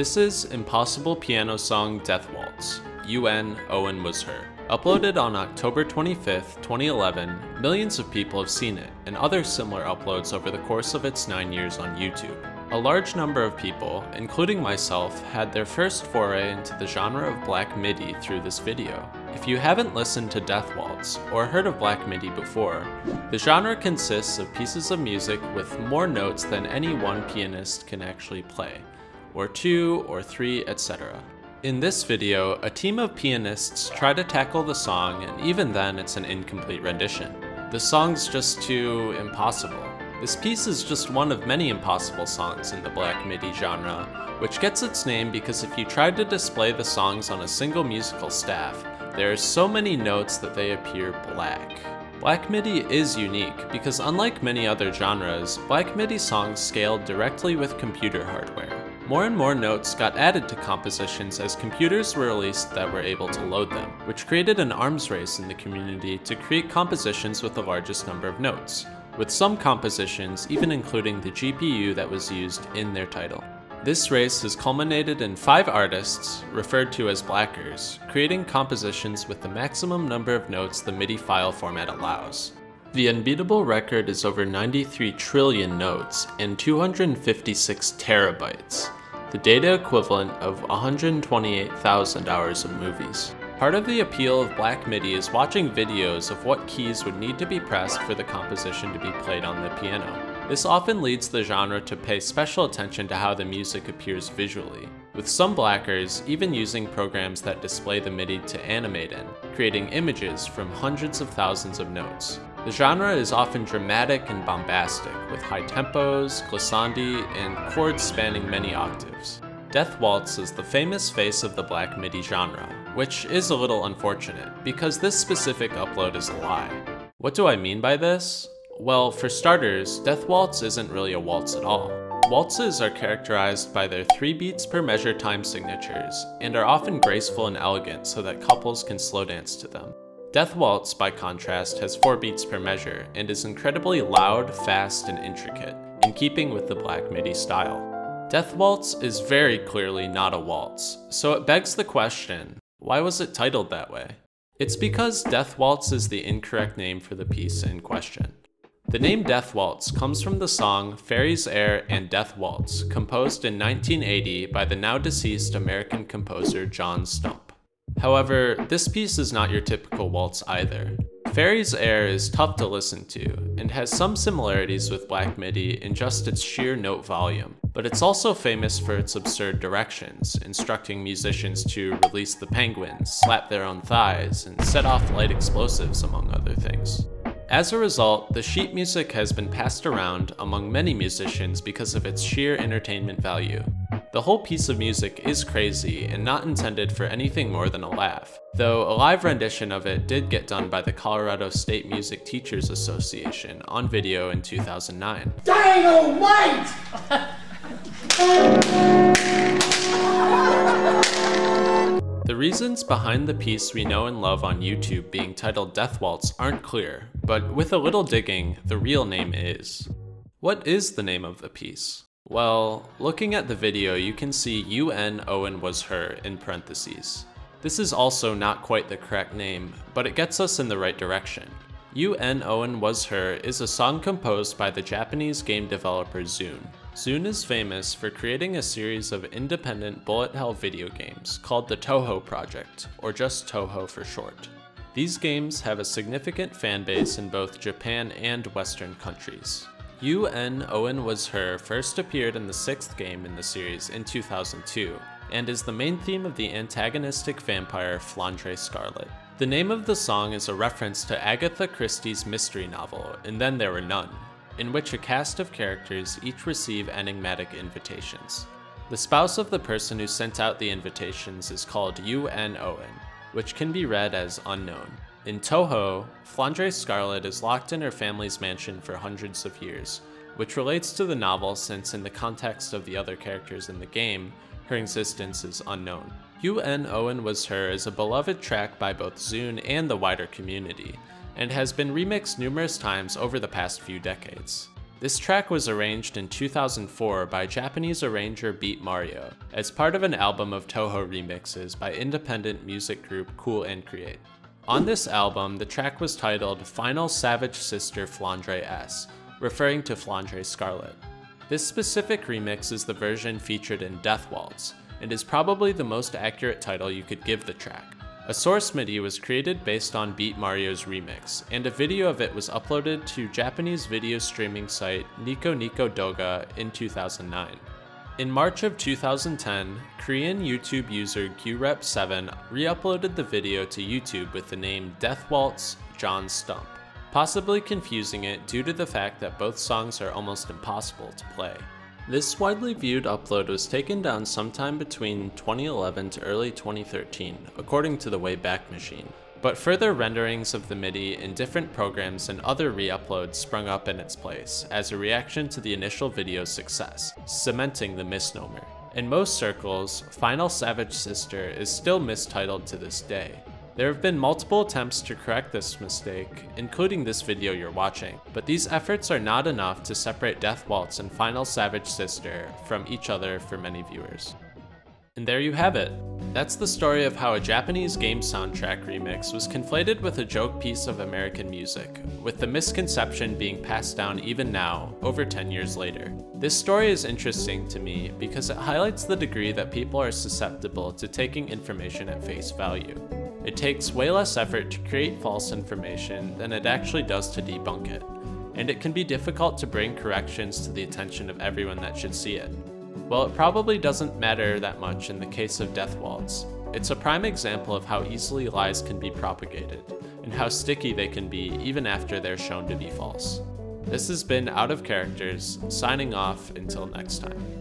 This is Impossible Piano Song Death Waltz, UN Owen Was Her. Uploaded on October 25th, 2011, millions of people have seen it, and other similar uploads over the course of its nine years on YouTube. A large number of people, including myself, had their first foray into the genre of Black MIDI through this video. If you haven't listened to Death Waltz, or heard of Black MIDI before, the genre consists of pieces of music with more notes than any one pianist can actually play or two, or three, etc. In this video, a team of pianists try to tackle the song, and even then it's an incomplete rendition. The song's just too impossible. This piece is just one of many impossible songs in the Black MIDI genre, which gets its name because if you tried to display the songs on a single musical staff, there are so many notes that they appear black. Black MIDI is unique because unlike many other genres, Black MIDI songs scale directly with computer hardware. More and more notes got added to compositions as computers were released that were able to load them, which created an arms race in the community to create compositions with the largest number of notes, with some compositions even including the GPU that was used in their title. This race has culminated in five artists, referred to as blackers, creating compositions with the maximum number of notes the MIDI file format allows. The unbeatable record is over 93 trillion notes and 256 terabytes, the data equivalent of 128,000 hours of movies. Part of the appeal of Black MIDI is watching videos of what keys would need to be pressed for the composition to be played on the piano. This often leads the genre to pay special attention to how the music appears visually, with some blackers even using programs that display the MIDI to animate in, creating images from hundreds of thousands of notes. The genre is often dramatic and bombastic, with high tempos, glissandi, and chords spanning many octaves. Death Waltz is the famous face of the Black MIDI genre, which is a little unfortunate, because this specific upload is a lie. What do I mean by this? Well, for starters, Death Waltz isn't really a waltz at all. Waltzes are characterized by their 3 beats per measure time signatures, and are often graceful and elegant so that couples can slow dance to them. Death Waltz, by contrast, has 4 beats per measure and is incredibly loud, fast, and intricate, in keeping with the Black MIDI style. Death Waltz is very clearly not a waltz, so it begs the question, why was it titled that way? It's because Death Waltz is the incorrect name for the piece in question. The name Death Waltz comes from the song Faerie's Aire and Death Waltz, composed in 1980 by the now deceased American composer John Stump. However, this piece is not your typical waltz either. Faerie's Aire is tough to listen to, and has some similarities with Black MIDI in just its sheer note volume, but it's also famous for its absurd directions, instructing musicians to release the penguins, slap their own thighs, and set off light explosives among other things. As a result, the sheet music has been passed around among many musicians because of its sheer entertainment value. The whole piece of music is crazy and not intended for anything more than a laugh, though a live rendition of it did get done by the Colorado State Music Teachers Association on video in 2009. Dynamite! The reasons behind the piece we know and love on YouTube being titled Death Waltz aren't clear, but with a little digging, the real name is. What is the name of the piece? Well, looking at the video, you can see UN Owen was her in parentheses. This is also not quite the correct name, but it gets us in the right direction. UN Owen Was Her is a song composed by the Japanese game developer ZUN. ZUN is famous for creating a series of independent bullet hell video games called the Touhou Project, or just Touhou for short. These games have a significant fan base in both Japan and Western countries. UN Owen Was Her first appeared in the sixth game in the series in 2002, and is the main theme of the antagonistic vampire Flandre Scarlet. The name of the song is a reference to Agatha Christie's mystery novel, And Then There Were None, in which a cast of characters each receive enigmatic invitations. The spouse of the person who sent out the invitations is called UN Owen, which can be read as unknown. In Touhou, Flandre Scarlet is locked in her family's mansion for hundreds of years, which relates to the novel since in the context of the other characters in the game, her existence is unknown. UN Owen Was Her is a beloved track by both ZUN and the wider community, and has been remixed numerous times over the past few decades. This track was arranged in 2004 by Japanese arranger Beat Mario, as part of an album of Touhou remixes by independent music group Cool and Create. On this album, the track was titled Final Savage Sister Flandre S, referring to Flandre Scarlet. This specific remix is the version featured in Death Waltz, and is probably the most accurate title you could give the track. A source MIDI was created based on Beat Mario's remix, and a video of it was uploaded to Japanese video streaming site Nico Nico Doga in 2009. In March of 2010, Korean YouTube user GuRep7 re-uploaded the video to YouTube with the name Death Waltz John Stump, possibly confusing it due to the fact that both songs are almost impossible to play. This widely viewed upload was taken down sometime between 2011 to early 2013, according to the Wayback Machine. But further renderings of the MIDI in different programs and other re-uploads sprung up in its place, as a reaction to the initial video's success, cementing the misnomer. In most circles, Final Savage Sister is still mistitled to this day, there have been multiple attempts to correct this mistake, including this video you're watching, but these efforts are not enough to separate Death Waltz and Final Savage Sister from each other for many viewers. And there you have it. That's the story of how a Japanese game soundtrack remix was conflated with a joke piece of American music, with the misconception being passed down even now, over 10 years later. This story is interesting to me because it highlights the degree that people are susceptible to taking information at face value. It takes way less effort to create false information than it actually does to debunk it, and it can be difficult to bring corrections to the attention of everyone that should see it. While it probably doesn't matter that much in the case of Death Waltz, it's a prime example of how easily lies can be propagated, and how sticky they can be even after they're shown to be false. This has been Out of Characters, signing off until next time.